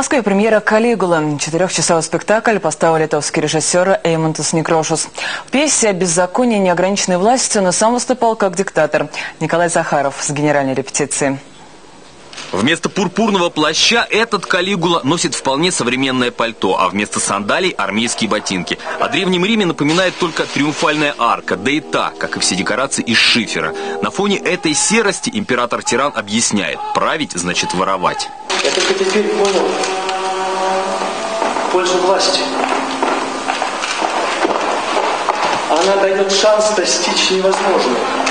Москве премьера «Калигула». Четырехчасовой спектакль поставил литовский режиссер Эймонтас Некрошус. В пьесе о беззаконии неограниченной власти и сам выступал как диктатор. Николай Захаров с генеральной репетиции. Вместо пурпурного плаща этот Калигула носит вполне современное пальто, а вместо сандалий – армейские ботинки. О Древнем Риме напоминает только триумфальная арка, да и та, как и все декорации из шифера. На фоне этой серости император-тиран объясняет – править значит воровать. Я только теперь понял пользу власти. Она дает шанс достичь невозможного.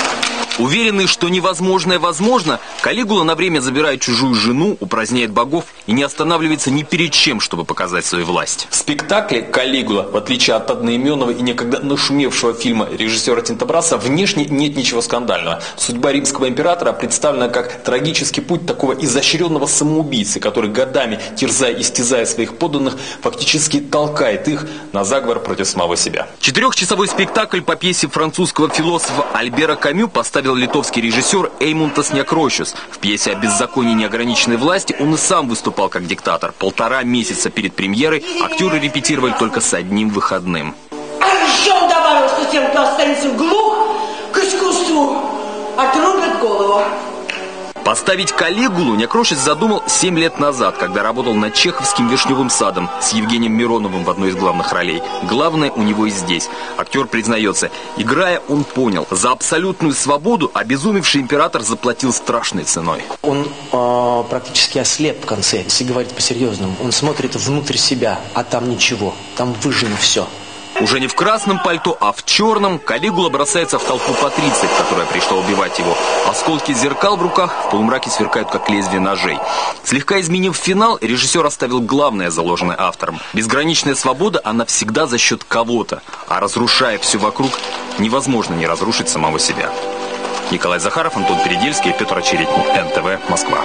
Уверенный, что невозможное возможно, Калигула на время забирает чужую жену, упраздняет богов и не останавливается ни перед чем, чтобы показать свою власть. В спектакле Калигула, в отличие от одноименного и некогда нашумевшего фильма режиссера Тинтобраса, внешне нет ничего скандального. Судьба римского императора представлена как трагический путь такого изощренного самоубийцы, который годами, терзая и стязая своих подданных, фактически толкает их на заговор против самого себя. Четырехчасовой спектакль по пьесе французского философа Альбера Камю поставил представил литовский режиссер Эймунтас Некрощус. В пьесе о беззаконии неограниченной власти он и сам выступал как диктатор. Полтора месяца перед премьерой актеры репетировали только с одним выходным. Артем добавил, что останется глух Поставить Калигулу Некрошец задумал 7 лет назад, когда работал над Чеховским вишневым садом с Евгением Мироновым в одной из главных ролей. Главное у него и здесь. Актер признается, играя, он понял, за абсолютную свободу обезумевший император заплатил страшной ценой. Он э, практически ослеп в конце, если говорить по-серьезному. Он смотрит внутрь себя, а там ничего, там выжжено все. Уже не в красном пальто, а в черном Калигула бросается в толпу патриции, которая пришла убивать его. Осколки зеркал в руках в полумраке сверкают, как лезвие ножей. Слегка изменив финал, режиссер оставил главное, заложенное автором. Безграничная свобода, она всегда за счет кого-то. А разрушая все вокруг, невозможно не разрушить самого себя. Николай Захаров, Антон Передельский, Петр Очередник, НТВ, Москва.